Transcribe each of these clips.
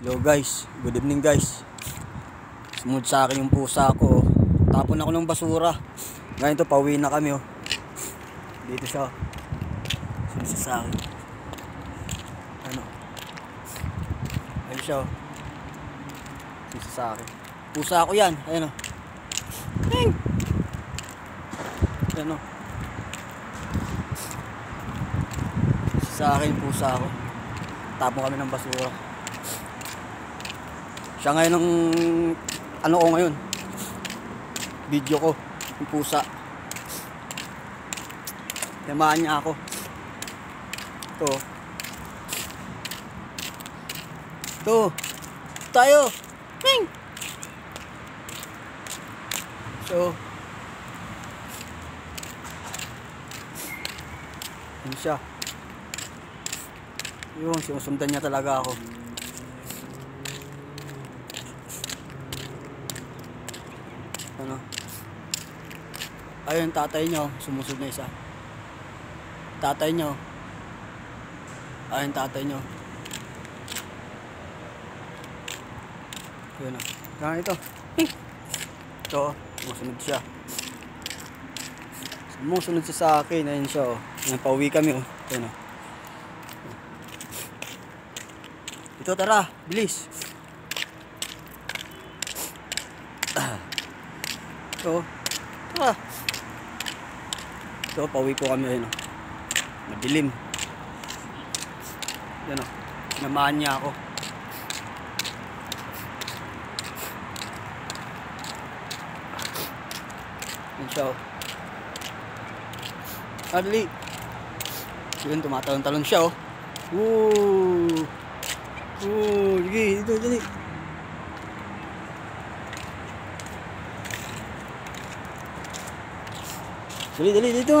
Hello guys, good evening guys. Sumunod sa akin yung pusa ko. oh. Tapon ako ng basura. Ngayon to, pauwi na kami oh. Dito siya. oh. Sumunod siya sa akin. Ano? Ayun siya oh. Siya sa akin. Pusa ko yan. Ayun oh. Ting! Ayun oh. Sa akin pusa ko. Tapon kami ng basura. Siya ngayon ang ano ko ngayon. Video ko. Yung pusa. Yamaan niya ako. Ito. Ito. Tayo. Ming! So. Yun siya. Yun, sinusundan niya talaga ako. Ano? Ayun, tatay nyo. Sumusunod na isa. Tatay nyo. Ayun, tatay nyo. Yun o. Kaya ito. Ito, oh. sumusunod siya. Sumusunod siya sa akin. Ayun siya o. Ayun, pauwi kami o. Ayun o. Ito, tara. Bilis. Ito. Tara. Ito, pauwi po kami ayun. oh. Madilim. Yan o. Sinamahan niya ako. Yan siya o. Ah, dali. Yun, tumatalon-talon siya o. Woo! Woo! Sige, dito, dali. Dali, dali, dito.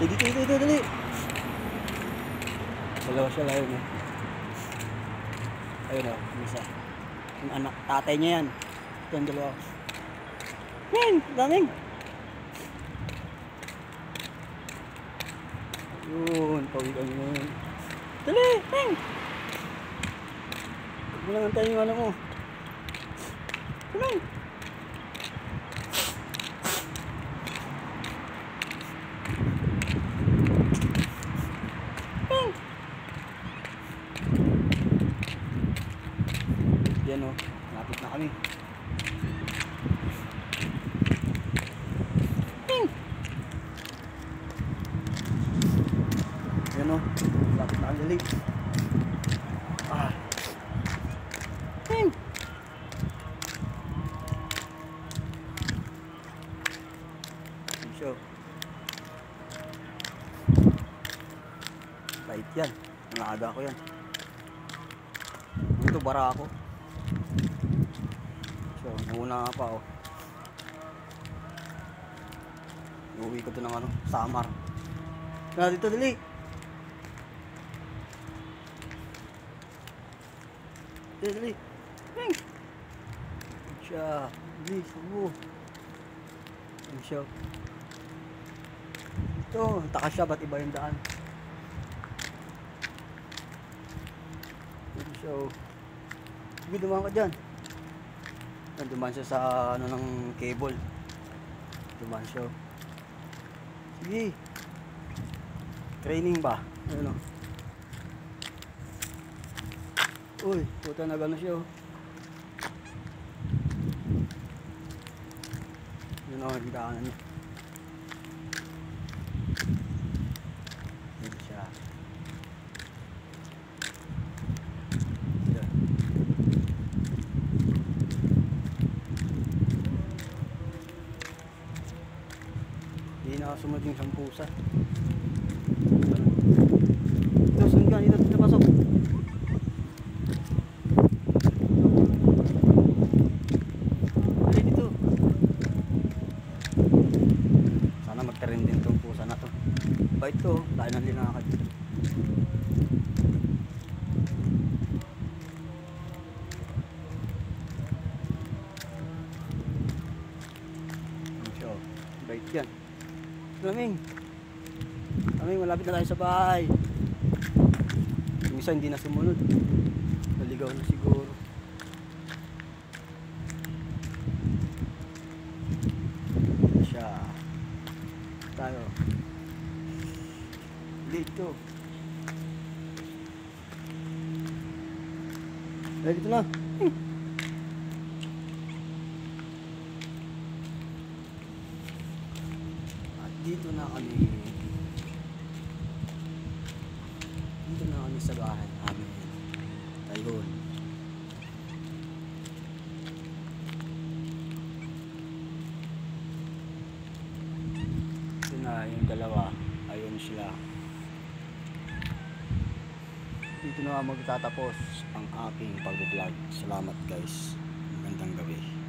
Eh, dito, dito, dito, dali. Dalawa siya yun. eh. Ayun o, yung isa. Yung anak, tatay niya yan. Ito yung dalawa. Yan, daming. Yun, pauwi kami ngayon. Dali, Peng! Huwag mo lang yung ano mo. Peng! Yan o, lapit na kami. Yan o. Lapit na ang dali. Ah. Yan siya. Bait yan. Nangaga ko yan. Ito bara ako. So, muna nga pa oh. Uuwi ko to ng ano, Samar. Kaya dito dali. Dali. Ping! Siya. Dali, subo. Yan siya. Ito, takas siya, ba't iba yung daan? Yan siya. Sige, dumaan ka dyan. Yan, dumaan siya sa ano ng cable. Dumaan siya. oh. Sige. Training ba? Ano? Uy, puta na gano'n siya. oh. Yun ako, hindi ka niya. Dito. Hindi na sumunod yung isang tayo ng linakad so, bait yan. Laming laming malapit na tayo sa bahay. Yung isa hindi na sumunod. Naligaw na siguro. Dito. Eh, dito na. At dito na kami. Dito na kami sa bahay namin. Ayun. Ito na yung dalawa. Ayun sila dito na magtatapos ang aking pag-vlog. Salamat guys. Magandang gabi.